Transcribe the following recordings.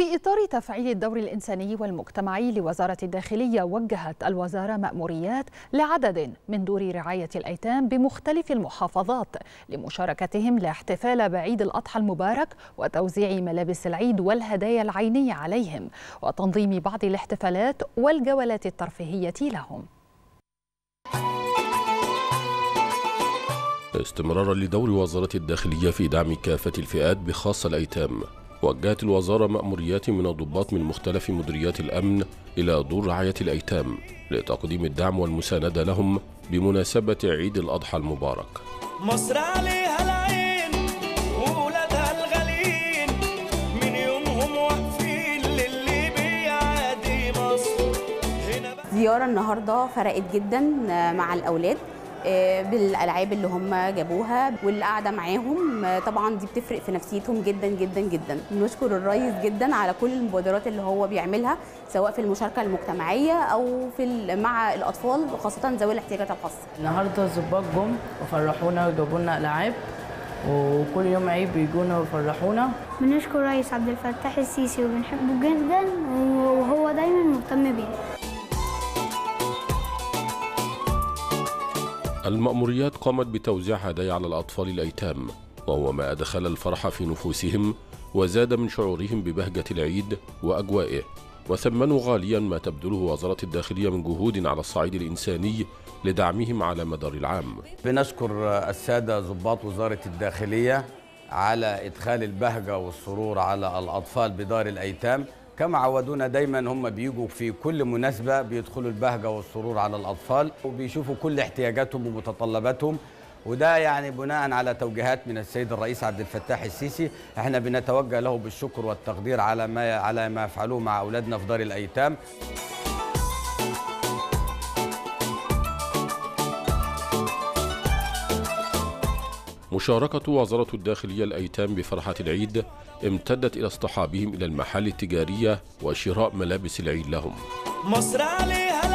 في إطار تفعيل الدور الإنساني والمجتمعي لوزارة الداخلية وجهت الوزارة مأموريات لعدد من دور رعاية الأيتام بمختلف المحافظات لمشاركتهم لاحتفال بعيد الأضحى المبارك وتوزيع ملابس العيد والهدايا العينية عليهم وتنظيم بعض الاحتفالات والجولات الترفيهية لهم. استمرارا لدور وزارة الداخلية في دعم كافة الفئات بخاصة الأيتام. وجهت الوزارة مأموريات من الضباط من مختلف مديريات الأمن إلى دور رعاية الأيتام لتقديم الدعم والمساندة لهم بمناسبة عيد الأضحى المبارك. مصر عليها العين وولادها الغاليين. من يومهم واقفين للي بيعادي مصر. هنا بقى زيارة النهاردة فرقت جدا مع الأولاد. آه، بالألعاب اللي هم جابوها والقعدة معاهم. آه، طبعا دي بتفرق في نفسيتهم جدا جدا جدا. بنشكر الريس جدا على كل المبادرات اللي هو بيعملها سواء في المشاركة المجتمعية أو في مع الأطفال وخاصه ذوي الاحتياجات الخاصة. النهارده الظباط جم وفرحونا وجابوا لنا ألعاب وكل يوم عيد بيجونا ويفرحونا. بنشكر رئيس عبد الفتاح السيسي وبنحبه جدا وهو دايما مهتم بينا. المأموريات قامت بتوزيع هدايا على الأطفال الأيتام وهو ما أدخل الفرح في نفوسهم وزاد من شعورهم ببهجة العيد وأجوائه. وثمنوا غاليا ما تبذله وزارة الداخلية من جهود على الصعيد الإنساني لدعمهم على مدار العام. بنشكر السادة ضباط وزارة الداخلية على إدخال البهجة والسرور على الأطفال بدار الأيتام. كما عودونا دايما هم بيجوا في كل مناسبة بيدخلوا البهجة والسرور على الأطفال وبيشوفوا كل احتياجاتهم ومتطلباتهم. وده يعني بناء على توجيهات من السيد الرئيس عبد الفتاح السيسي إحنا بنتوجه له بالشكر والتقدير على ما على ما يفعلوه مع أولادنا في دار الأيتام. مشاركة وزارة الداخلية الأيتام بفرحة العيد امتدت إلى اصطحابهم إلى المحال التجارية وشراء ملابس العيد لهم. مصر عليها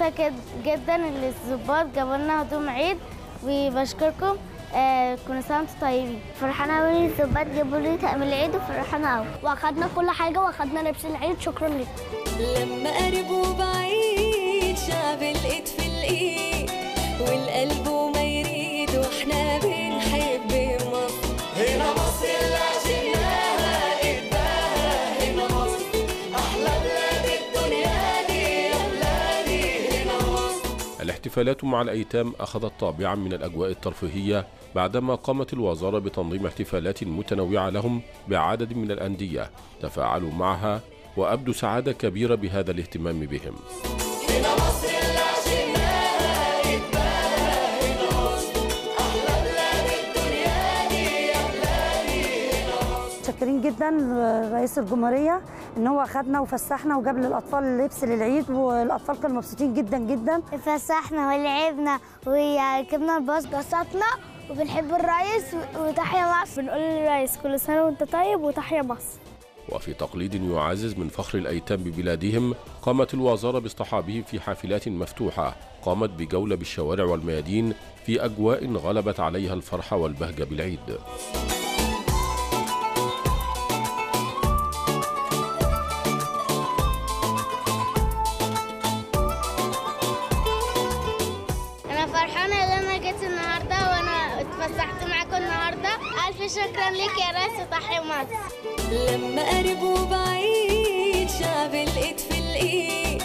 مبسوطة جد- جدا إن الظباط جابوا لنا هدوم عيد وبشكركم. آه كل سنة وأنتم طيبين. فرحانة قوي الظباط جابوا لي طقم العيد وفرحانة قوي وأخدنا كل حاجة وأخدنا لبس العيد. شكرا لكم لما قرب وبعيد شعب الإيد في الإيد والقلب وما الاحتفالات مع الأيتام أخذت طابعا من الأجواء الترفيهية بعدما قامت الوزارة بتنظيم احتفالات متنوعة لهم بعدد من الأندية. تفاعلوا معها وأبدوا سعادة كبيرة بهذا الاهتمام بهم. جدا لرئيس الجمهورية إن هو خدنا وفسحنا وجاب للأطفال لبس للعيد والأطفال كانوا مبسوطين جدا جدا. اتفسحنا ولعبنا وركبنا الباص بسطنا وبنحب الرئيس وتحيا مصر. بنقول للرئيس كل سنة وانت طيب وتحيا مصر. وفي تقليد يعزز من فخر الأيتام ببلادهم قامت الوزارة باصطحابهم في حافلات مفتوحة. قامت بجولة بالشوارع والميادين في أجواء غلبت عليها الفرحة والبهجة بالعيد. جيت النهارده وأنا اتفسحت معاكم النهارده. ألف شكرا ليك يا رئيس وتحيا مصر لما قرب وبعيد شعب الايد في الإيد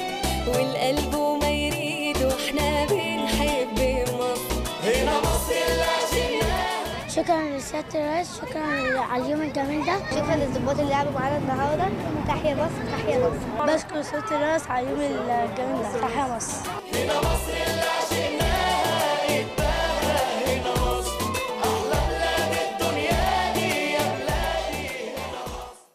والقلب وما يريد وإحنا بنحب مصر. هنا مصر اللي عشناها شكرا لسياده الرئيس شكرا على اليوم الجميل ده. شكرا للضباط اللي لعبوا معانا النهارده. تحيا مصر تحيا مصر. بشكر سياده الرئيس على اليوم الجميل ده. تحيا مصر. هنا مصر.